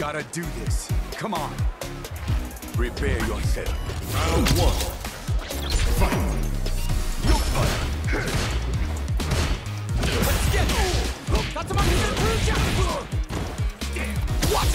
gotta do this. Come on. Prepare yourself. Round one. Fight. Look Let's get. Watch.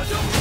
But don't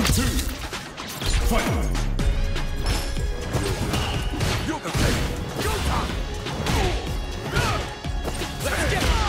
two, fight! Let's get it!